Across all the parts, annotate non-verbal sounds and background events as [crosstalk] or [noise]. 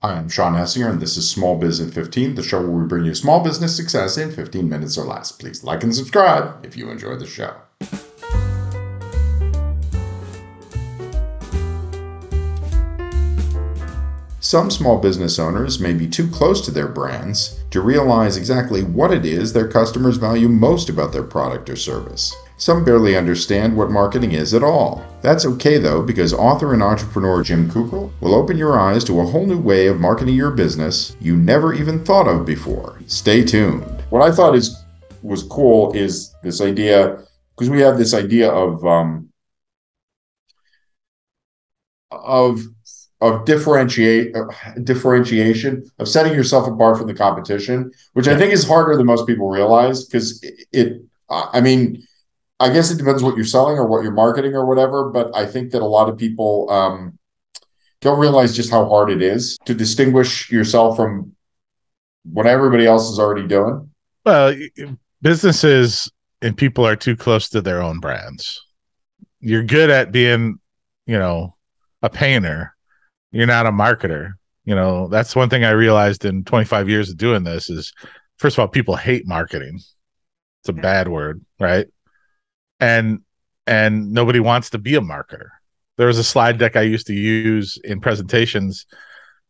I am Shawn Hessinger, and this is Small Biz in 15, the show where we bring you small business success in 15 minutes or less. Please like and subscribe if you enjoy the show. Some small business owners may be too close to their brands to realize exactly what it is their customers value most about their product or service. Some barely understand what marketing is at all. That's okay though, because author and entrepreneur Jim Kukral will open your eyes to a whole new way of marketing your business you never even thought of before. Stay tuned. What I thought is was cool is this idea because we have this idea of um, of of differentiate uh, differentiation of setting yourself apart from the competition, which I think is harder than most people realize because it, it I mean I guess it depends what you're selling or what you're marketing or whatever, but I think that a lot of people um, don't realize just how hard it is to distinguish yourself from what everybody else is already doing. Well, businesses and people are too close to their own brands. You're good at being, you know, a painter. You're not a marketer. You know, that's one thing I realized in 25 years of doing this is first of all, people hate marketing. It's a bad word, right? And and nobody wants to be a marketer. There was a slide deck I used to use in presentations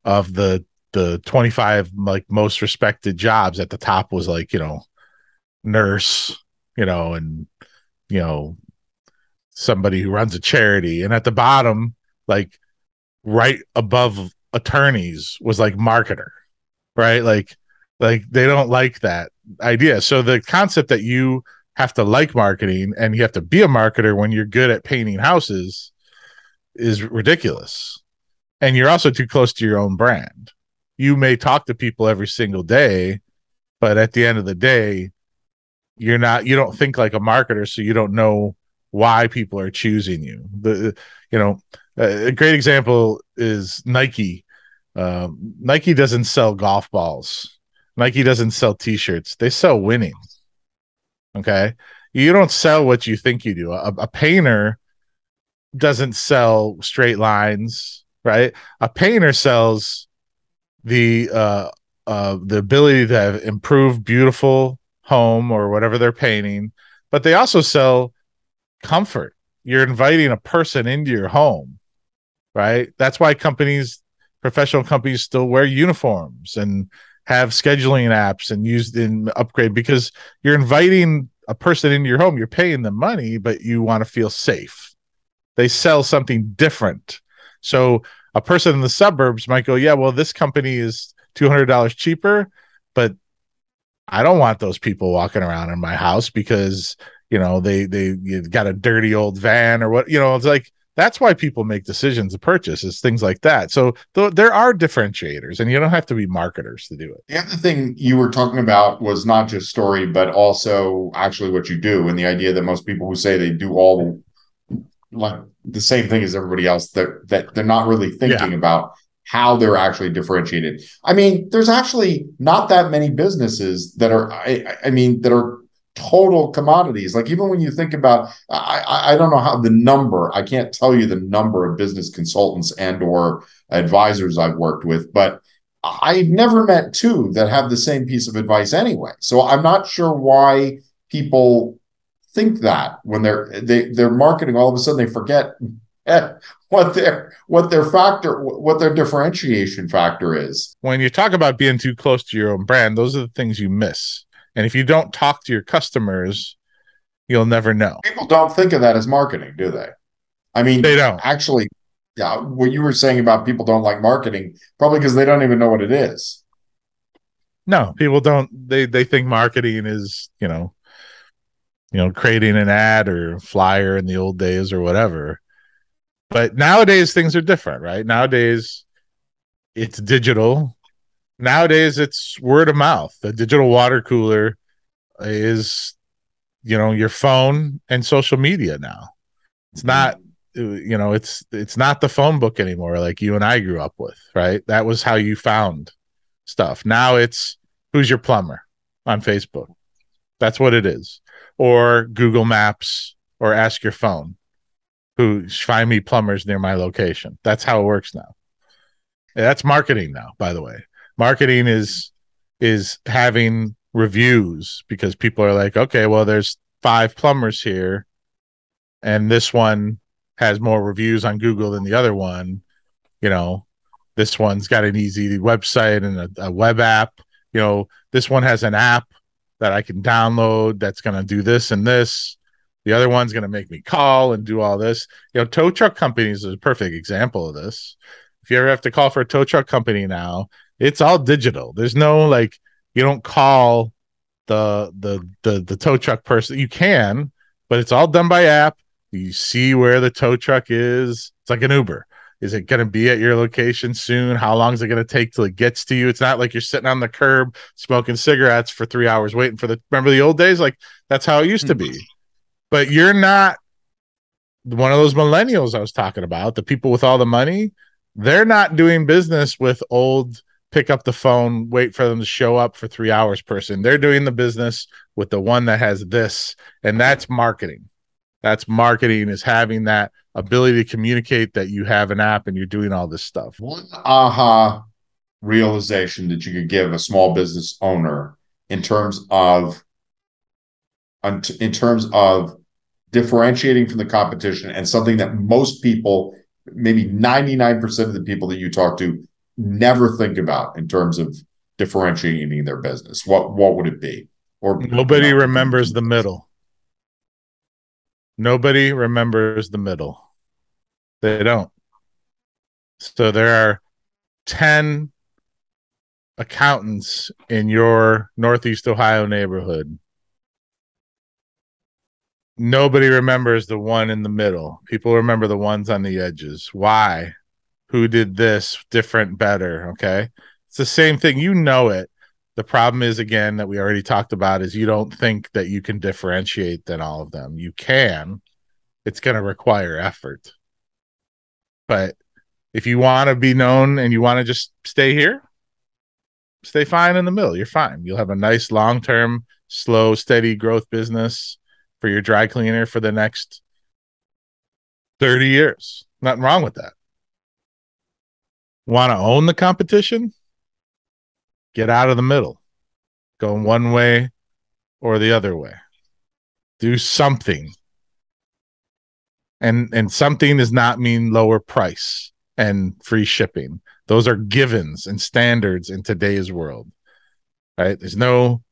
of the the 25 like most respected jobs at the top was like, you know, nurse, you know, and you know, somebody who runs a charity and at the bottom like right above attorneys was like marketer, right? Like like they don't like that idea. So the concept that you have to like marketing and you have to be a marketer when you're good at painting houses is ridiculous. And you're also too close to your own brand. You may talk to people every single day, but at the end of the day, you're not you don't think like a marketer so you don't know why people are choosing you. The you know, a great example is Nike. Um, Nike doesn't sell golf balls. Nike doesn't sell t-shirts. They sell winning Okay. You don't sell what you think you do. A, a painter doesn't sell straight lines, right? A painter sells the uh uh the ability to have improved beautiful home or whatever they're painting, but they also sell comfort. You're inviting a person into your home, right? That's why companies, professional companies still wear uniforms and have scheduling apps and used in upgrade because you're inviting a person into your home you're paying them money but you want to feel safe. They sell something different. So a person in the suburbs might go yeah well this company is $200 cheaper but i don't want those people walking around in my house because you know they they got a dirty old van or what you know it's like that's why people make decisions to purchase is things like that so th- there are differentiators and you don't have to be marketers to do it the other thing you were talking about was not just story but also actually what you do and the idea that most people who say they do all like the same thing as everybody else that that they're not really thinking yeah. about how they're actually differentiated. I mean, there's actually not that many businesses that are I, I mean that are total commodities. Like even when you think about, I, I don't know how the number, I can't tell you the number of business consultants and or advisors I've worked with, but I've never met two that have the same piece of advice anyway. So I'm not sure why people think that when they're they they're marketing all of a sudden they forget [laughs] what their what their factor what their differentiation factor is. When you talk about being too close to your own brand, those are the things you miss and if you don't talk to your customers, you'll never know. People don't think of that as marketing, do they? I mean, they don't actually. Yeah, what you were saying about people don't like marketing, probably because they don't even know what it is. No, people don't. They they think marketing is you know, you know, creating an ad or flyer in the old days or whatever. But nowadays things are different, right? Nowadays it's digital nowadays it's word of mouth. The digital water cooler is, you know, your phone and social media now. It's mm-hmm. not, you know, it's it's not the phone book anymore like you and I grew up with, right? That was how you found stuff. Now it's who's your plumber on Facebook. That's what it is. Or Google Maps or ask your phone who find me plumbers near my location. That's how it works now That's marketing now, by the way. Marketing is is having reviews because people are like, okay, well, there's five plumbers here, and this one has more reviews on Google than the other one. You know, this one's got an easy website and a, a web app. You know, this one has an app that I can download that's going to do this and this. The other one's going to make me call and do all this. You know, tow truck companies is a perfect example of this. If you ever have to call for a tow truck company now, it's all digital. There's no like you don't call the the the the tow truck person. You can, but it's all done by app. You see where the tow truck is. It's like an Uber. Is it going to be at your location soon? How long is it going to take till it gets to you? It's not like you're sitting on the curb smoking cigarettes for three hours waiting for the. Remember the old days? Like that's how it used to be. Mm-hmm. But you're not one of those millennials I was talking about. The people with all the money, they're not doing business with old pick up the phone, wait for them to show up for three hours person. They're doing the business with the one that has this, and that's marketing. That's marketing is having that ability to communicate that you have an app and you're doing all this stuff. One aha realization that you could give a small business owner in terms of in terms of differentiating from the competition and something that most people maybe 99% of the people that you talk to never think about in terms of differentiating their business what what would it be or nobody remembers the middle nobody remembers the middle they don't. So there are 10 accountants in your Northeast Ohio neighborhood. Nobody remembers the one in the middle. People remember the ones on the edges. Why? Who did this different, better? Okay. It's the same thing. You know it. The problem is, again, that we already talked about is you don't think that you can differentiate than all of them. You can. It's going to require effort. But if you want to be known and you want to just stay here, stay fine in the middle. You're fine. You'll have a nice long term, slow, steady growth business for your dry cleaner for the next 30 years. Nothing wrong with that. Want to own the competition? Get out of the middle. Go one way or the other way. Do something and and something does not mean lower price and free shipping those are givens and standards in today's world right there's no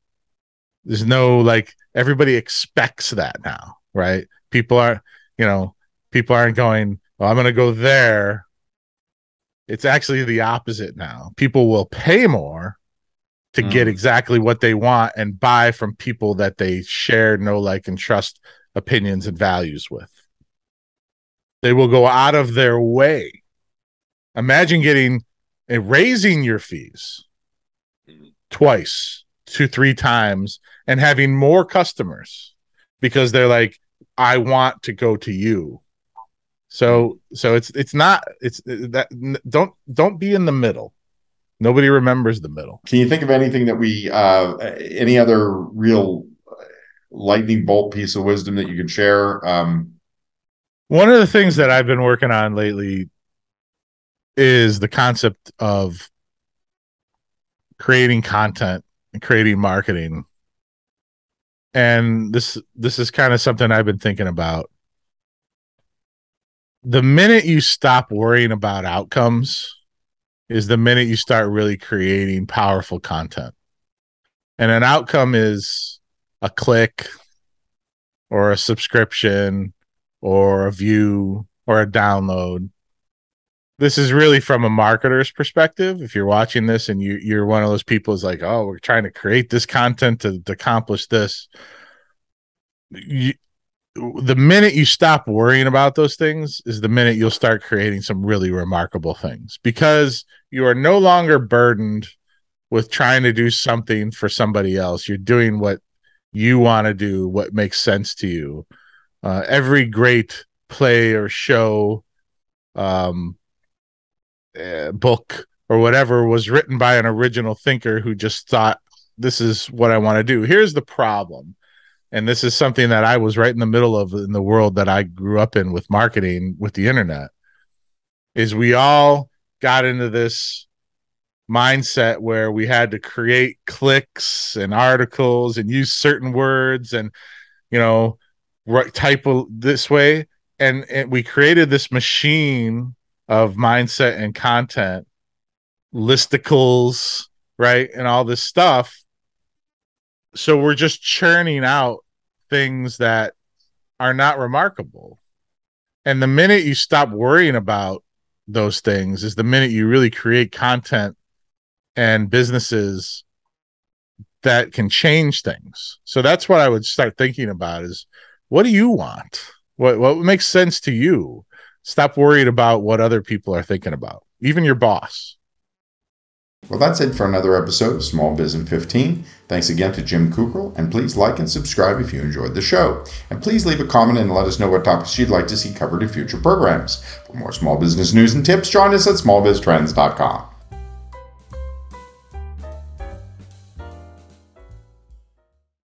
there's no like everybody expects that now right people are you know people aren't going well i'm going to go there it's actually the opposite now people will pay more to mm. get exactly what they want and buy from people that they share know like and trust opinions and values with they will go out of their way. Imagine getting and raising your fees twice, two, three times, and having more customers because they're like, I want to go to you. So so it's it's not it's that don't don't be in the middle. Nobody remembers the middle. Can you think of anything that we uh any other real lightning bolt piece of wisdom that you could share um one of the things that I've been working on lately is the concept of creating content and creating marketing. And this this is kind of something I've been thinking about. The minute you stop worrying about outcomes is the minute you start really creating powerful content. And an outcome is a click or a subscription or a view or a download. This is really from a marketer's perspective. If you're watching this and you, you're one of those people who's like, oh, we're trying to create this content to, to accomplish this. You, the minute you stop worrying about those things is the minute you'll start creating some really remarkable things because you are no longer burdened with trying to do something for somebody else. You're doing what you want to do, what makes sense to you uh, every great play or show, um, uh, book or whatever was written by an original thinker who just thought, this is what I want to do. Here's the problem. And this is something that I was right in the middle of in the world that I grew up in with marketing with the internet is we all got into this mindset where we had to create clicks and articles and use certain words and you know right type this way. And, and we created this machine of mindset and content listicles right and all this stuff. So we're just churning out things that are not remarkable and the minute you stop worrying about those things is the minute you really create content and businesses that can change things. So that's what I would start thinking about is what do you want? What what makes sense to you? Stop worried about what other people are thinking about, even your boss. Well, that's it for another episode of Small Business 15. Thanks again to Jim Kukral, and please like and subscribe if you enjoyed the show. And please leave a comment and let us know what topics you'd like to see covered in future programs. For more small business news and tips, join us at smallbiztrends.com.